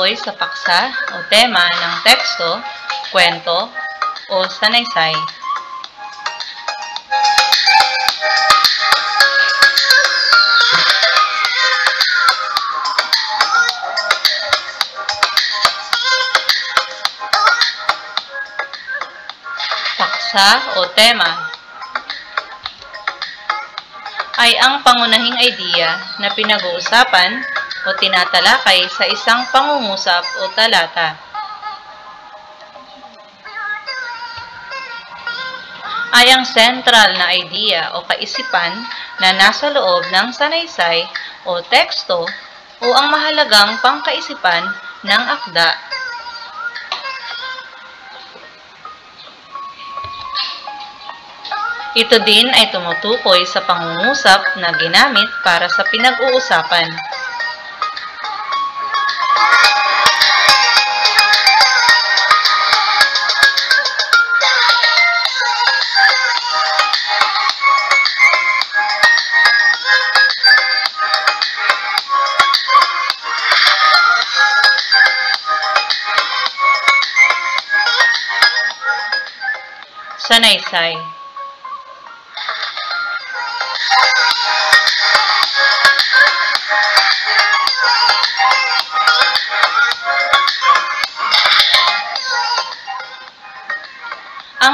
pagtukoy sa paksa o tema ng teksto, kwento, o sanaysay. Paksa o tema ay ang pangunahing idea na pinag-uusapan o tinatalakay sa isang pangungusap o talata. Ay ang central na idea o kaisipan na nasa loob ng sanaysay o teksto o ang mahalagang pangkaisipan ng akda Ito din ay tumutukoy sa pangungusap na ginamit para sa pinag-uusapan. Sanaysay Ang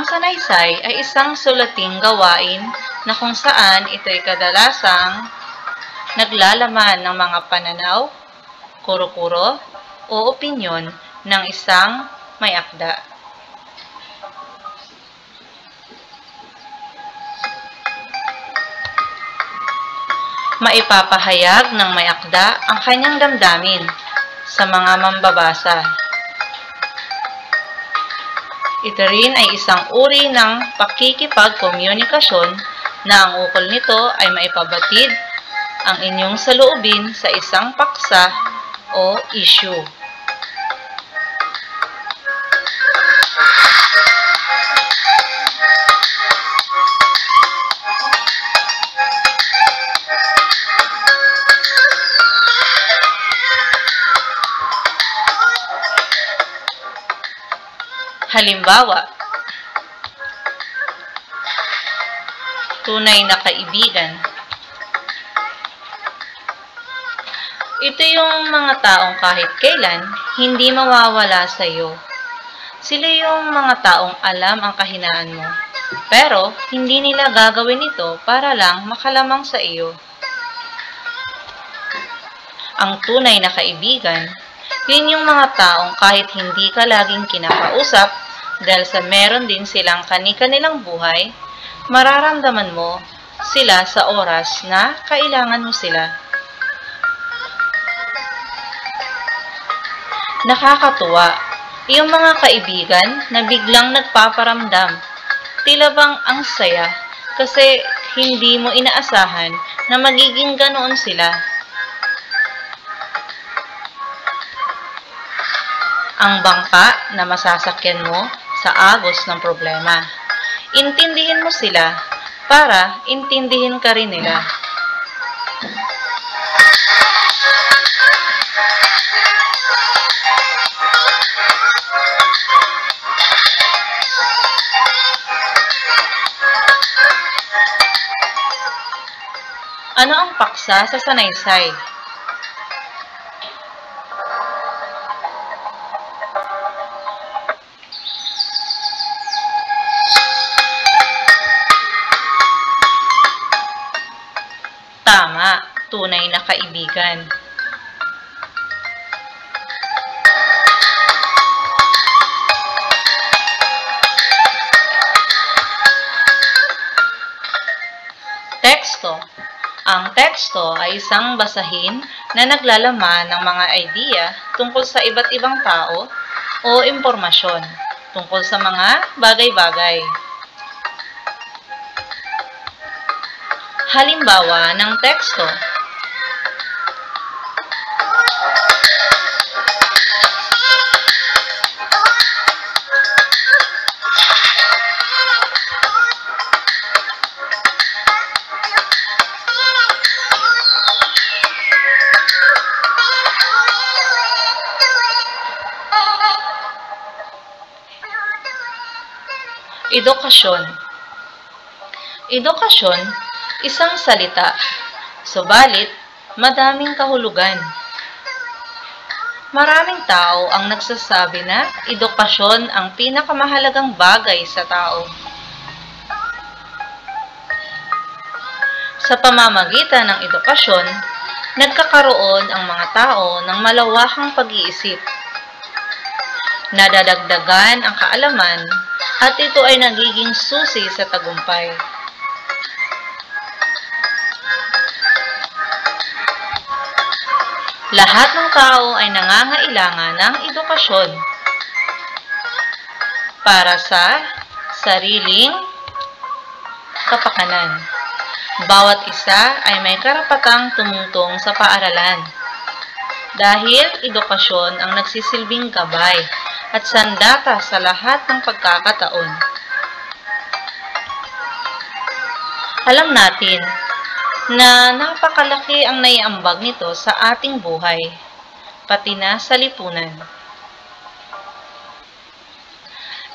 sanaysay ay isang sulating gawain na kung saan ito ay kadalasang naglalaman ng mga pananaw, kuro-kuro, o opinyon ng isang may akda. Maipapahayag ng may akda ang kanyang damdamin sa mga mambabasa ito rin ay isang uri ng pakikipagkomunikasyon na ang ukol nito ay maipabatid ang inyong saloobin sa isang paksa o issue. Halimbawa, tunay na kaibigan. Ito yung mga taong kahit kailan hindi mawawala sa iyo. Sila yung mga taong alam ang kahinaan mo, pero hindi nila gagawin ito para lang makalamang sa iyo. Ang tunay na kaibigan yun yung mga taong kahit hindi ka laging kinakausap, dahil sa meron din silang kani-kanilang buhay, mararamdaman mo sila sa oras na kailangan mo sila. Nakakatuwa, yung mga kaibigan na biglang nagpaparamdam. Tila bang ang saya kasi hindi mo inaasahan na magiging ganoon sila. ang bangka na masasakyan mo sa agos ng problema. Intindihin mo sila para intindihin ka rin nila. Ano ang paksa sa sanaysay? Tunay na kaibigan. Teksto Ang teksto ay isang basahin na naglalaman ng mga idea tungkol sa iba't ibang tao o impormasyon tungkol sa mga bagay-bagay. Halimbawa ng teksto. Edukasyon Edukasyon, isang salita, subalit madaming kahulugan. Maraming tao ang nagsasabi na edukasyon ang pinakamahalagang bagay sa tao. Sa pamamagitan ng edukasyon, nagkakaroon ang mga tao ng malawakang pag-iisip. Nadadagdagan ang kaalaman at ito ay nagiging susi sa tagumpay. Lahat ng tao ay nangangailangan ng edukasyon para sa sariling kapakanan. Bawat isa ay may karapatang tumutong sa paaralan. Dahil edukasyon ang nagsisilbing gabay at sandata sa lahat ng pagkakataon. Alam natin na napakalaki ang naiambag nito sa ating buhay, pati na sa lipunan.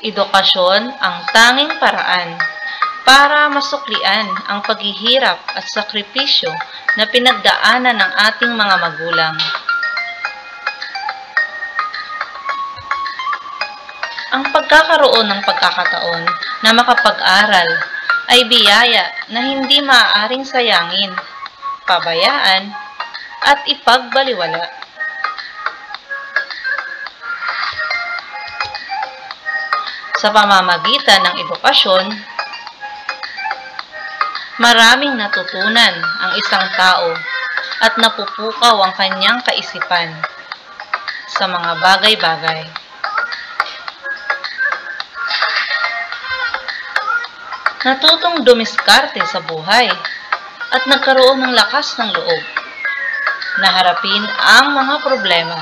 Edukasyon ang tanging paraan para masuklian ang paghihirap at sakripisyo na pinagdaanan ng ating mga magulang. Ang pagkakaroon ng pagkakataon na makapag-aral ay biyaya na hindi maaaring sayangin, pabayaan, at ipagbaliwala. Sa pamamagitan ng edukasyon, Maraming natutunan ang isang tao at napupukaw ang kanyang kaisipan sa mga bagay-bagay. Natutong dumiskarte sa buhay at nagkaroon ng lakas ng loob na harapin ang mga problema.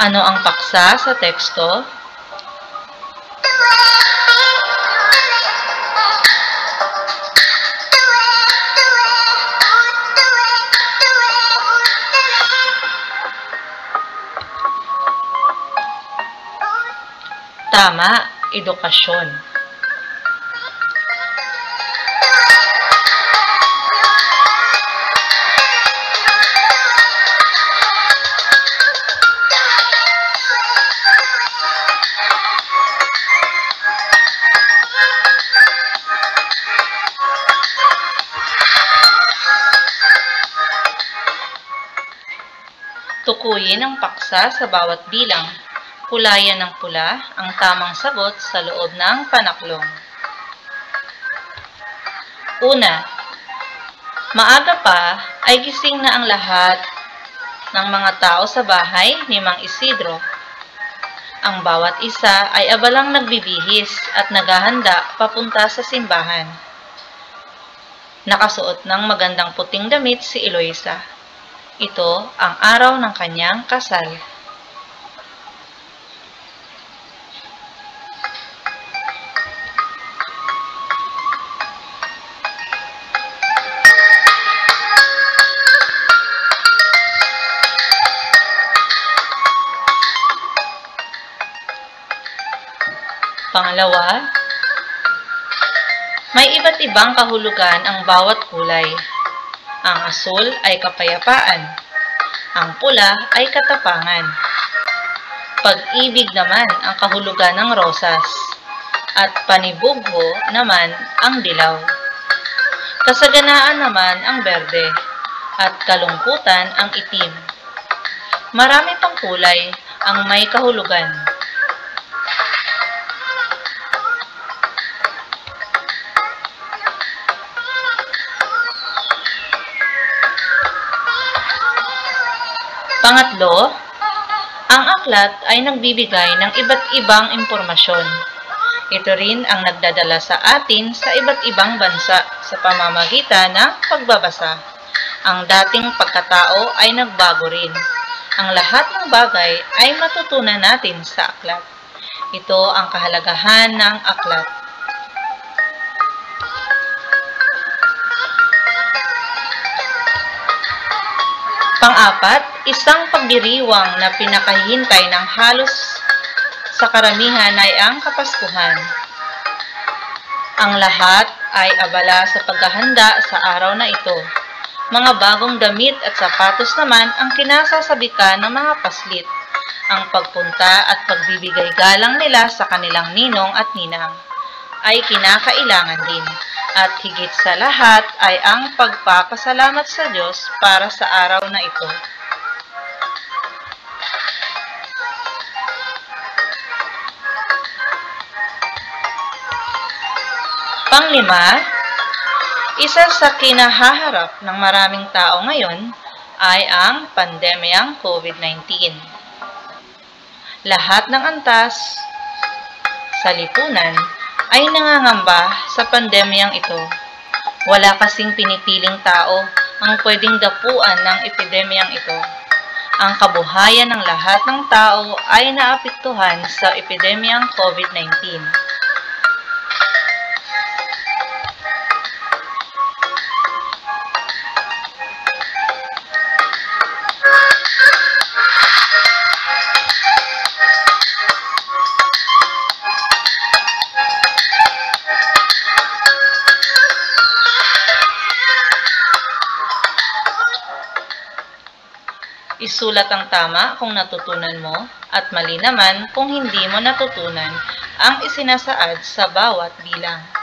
Ano ang paksa sa teksto? Tama, edukasyon. Tukuyin ang paksa sa bawat bilang Kulayan ng pula ang tamang sagot sa loob ng panaklong. Una, maaga pa ay gising na ang lahat ng mga tao sa bahay ni Mang Isidro. Ang bawat isa ay abalang nagbibihis at naghahanda papunta sa simbahan. Nakasuot ng magandang puting damit si Eloisa. Ito ang araw ng kanyang kasal. Pangalawa, may iba't ibang kahulugan ang bawat kulay. Ang asul ay kapayapaan. Ang pula ay katapangan. Pag-ibig naman ang kahulugan ng rosas. At panibugho naman ang dilaw. Kasaganaan naman ang berde. At kalungkutan ang itim. Marami pang kulay ang may kahulugan. Pangatlo, ang aklat ay nagbibigay ng iba't ibang impormasyon. Ito rin ang nagdadala sa atin sa iba't ibang bansa sa pamamagitan ng pagbabasa. Ang dating pagkatao ay nagbago rin. Ang lahat ng bagay ay matutunan natin sa aklat. Ito ang kahalagahan ng aklat. Pang-apat, isang pagdiriwang na pinakahintay ng halos sa karamihan ay ang Kapaskuhan. Ang lahat ay abala sa paghahanda sa araw na ito. Mga bagong damit at sapatos naman ang kinasasabikan ng mga paslit. Ang pagpunta at pagbibigay galang nila sa kanilang ninong at ninang ay kinakailangan din. At higit sa lahat ay ang pagpapasalamat sa Diyos para sa araw na ito. Panglima, isa sa kinahaharap ng maraming tao ngayon ay ang pandemyang COVID-19. Lahat ng antas sa lipunan ay nangangamba sa pandemyang ito. Wala kasing pinipiling tao ang pwedeng dapuan ng epidemyang ito. Ang kabuhayan ng lahat ng tao ay naapektuhan sa epidemyang COVID-19. Isulat ang tama kung natutunan mo at mali naman kung hindi mo natutunan ang isinasaad sa bawat bilang.